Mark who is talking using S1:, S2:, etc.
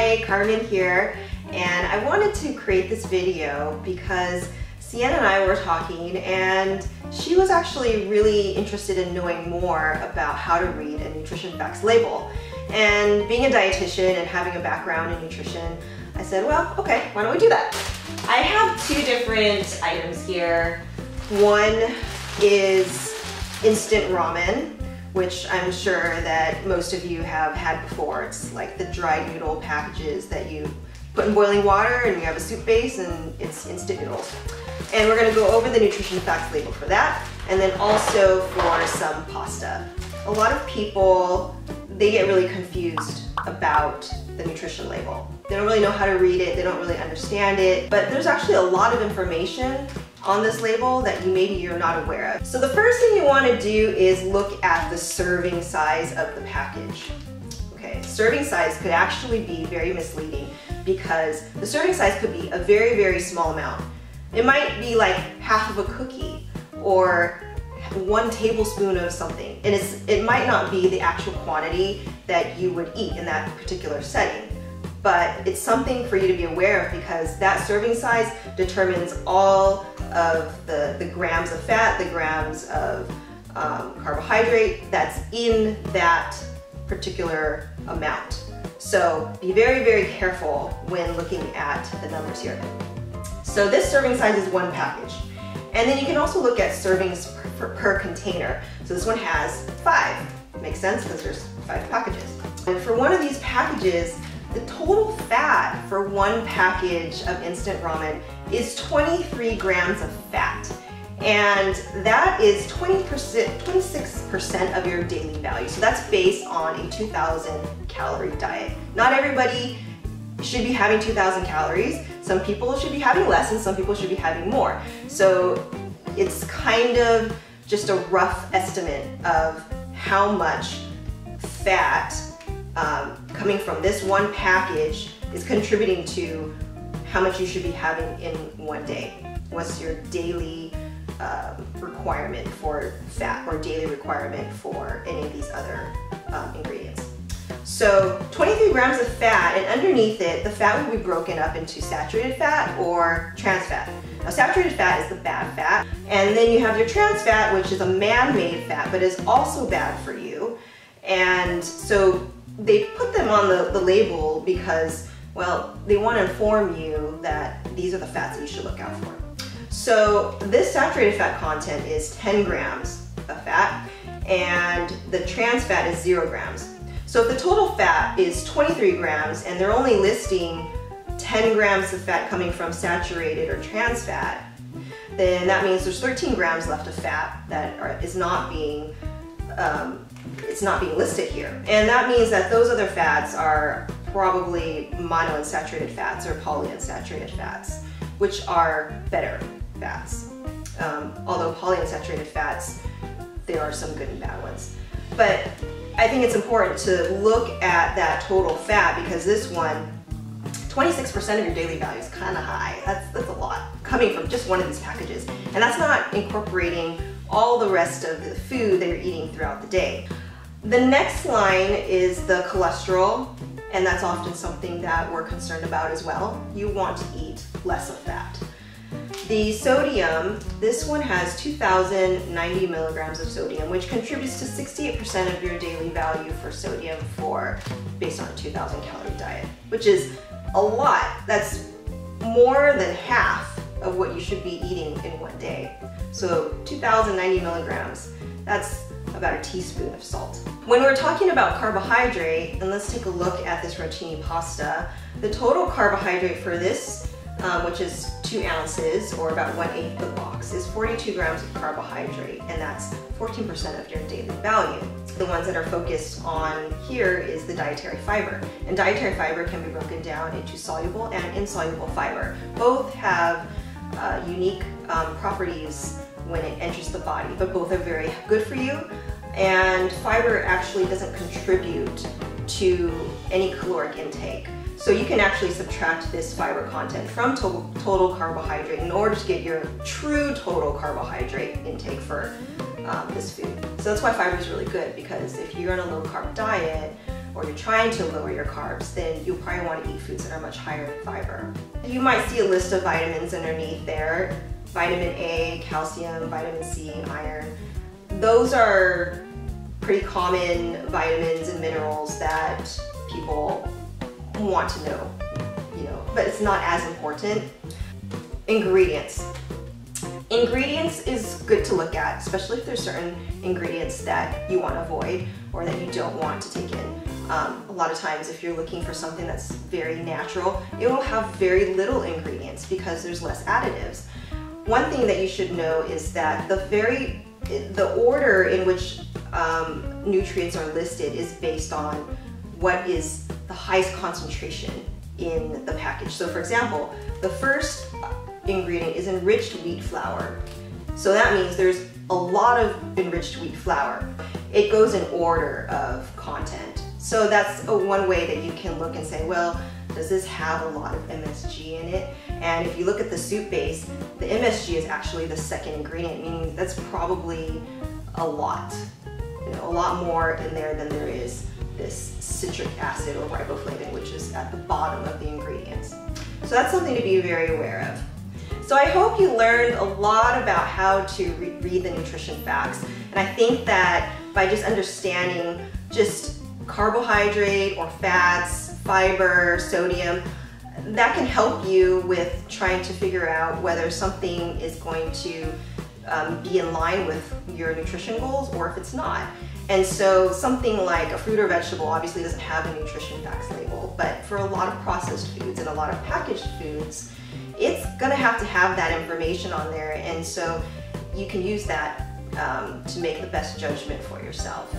S1: Hi, Carmen here, and I wanted to create this video because Sienna and I were talking and she was actually really interested in knowing more about how to read a nutrition facts label. And being a dietitian and having a background in nutrition, I said, well, okay, why don't we do that? I have two different items here. One is instant ramen, which I'm sure that most of you have had before. It's like the dry noodle packages that you put in boiling water and you have a soup base and it's instant noodles. And we're gonna go over the nutrition facts label for that and then also for some pasta. A lot of people, they get really confused about the nutrition label. They don't really know how to read it, they don't really understand it, but there's actually a lot of information on this label that you maybe you're not aware of. So the first thing you want to do is look at the serving size of the package. Okay, serving size could actually be very misleading because the serving size could be a very, very small amount. It might be like half of a cookie or one tablespoon of something. And it's, it might not be the actual quantity that you would eat in that particular setting but it's something for you to be aware of because that serving size determines all of the, the grams of fat, the grams of um, carbohydrate that's in that particular amount. So be very, very careful when looking at the numbers here. So this serving size is one package. And then you can also look at servings per, per, per container. So this one has five. Makes sense because there's five packages. And for one of these packages, the total fat for one package of instant ramen is 23 grams of fat. And that is 20%, 26% of your daily value. So that's based on a 2000 calorie diet. Not everybody should be having 2000 calories. Some people should be having less and some people should be having more. So it's kind of just a rough estimate of how much fat um, coming from this one package is contributing to how much you should be having in one day. What's your daily um, requirement for fat or daily requirement for any of these other um, ingredients. So 23 grams of fat and underneath it, the fat will be broken up into saturated fat or trans fat. Now saturated fat is the bad fat and then you have your trans fat which is a man-made fat but is also bad for you. And so they put them on the, the label because, well, they want to inform you that these are the fats that you should look out for. So this saturated fat content is 10 grams of fat and the trans fat is zero grams. So if the total fat is 23 grams and they're only listing 10 grams of fat coming from saturated or trans fat, then that means there's 13 grams left of fat that are, is not being um, it's not being listed here. And that means that those other fats are probably monounsaturated fats or polyunsaturated fats, which are better fats. Um, although polyunsaturated fats, there are some good and bad ones. But I think it's important to look at that total fat because this one, 26% of your daily value is kind of high. That's, that's a lot coming from just one of these packages. And that's not incorporating all the rest of the food that you're eating throughout the day. The next line is the cholesterol, and that's often something that we're concerned about as well. You want to eat less of that. The sodium, this one has 2,090 milligrams of sodium, which contributes to 68% of your daily value for sodium for based on a 2,000 calorie diet, which is a lot. That's more than half of what you should be eating in one day. So 2,090 milligrams, that's about a teaspoon of salt. When we're talking about carbohydrate, and let's take a look at this rotini pasta, the total carbohydrate for this, um, which is two ounces or about one eighth of the box, is 42 grams of carbohydrate, and that's 14% of your daily value. The ones that are focused on here is the dietary fiber. And dietary fiber can be broken down into soluble and insoluble fiber. Both have uh, unique um, properties when it enters the body, but both are very good for you. And fiber actually doesn't contribute to any caloric intake. So you can actually subtract this fiber content from total, total carbohydrate in order to get your true total carbohydrate intake for um, this food. So that's why fiber is really good because if you're on a low carb diet or you're trying to lower your carbs, then you'll probably want to eat foods that are much higher in fiber. You might see a list of vitamins underneath there. Vitamin A, calcium, vitamin C, iron. Those are pretty common vitamins and minerals that people want to know, you know, but it's not as important. Ingredients. Ingredients is good to look at, especially if there's certain ingredients that you want to avoid or that you don't want to take in. Um, a lot of times if you're looking for something that's very natural, it will have very little ingredients because there's less additives. One thing that you should know is that the very the order in which um, nutrients are listed is based on what is the highest concentration in the package. So for example, the first ingredient is enriched wheat flour. So that means there's a lot of enriched wheat flour. It goes in order of content. So that's a one way that you can look and say, well, does this have a lot of MSG in it? And if you look at the soup base, the MSG is actually the second ingredient, meaning that's probably a lot. You know, a lot more in there than there is this citric acid or riboflavin, which is at the bottom of the ingredients. So that's something to be very aware of. So I hope you learned a lot about how to re read the nutrition facts. And I think that by just understanding just carbohydrate or fats, fiber, sodium, that can help you with trying to figure out whether something is going to um, be in line with your nutrition goals or if it's not. And so something like a fruit or vegetable obviously doesn't have a nutrition facts label, but for a lot of processed foods and a lot of packaged foods, it's gonna have to have that information on there. And so you can use that um, to make the best judgment for yourself.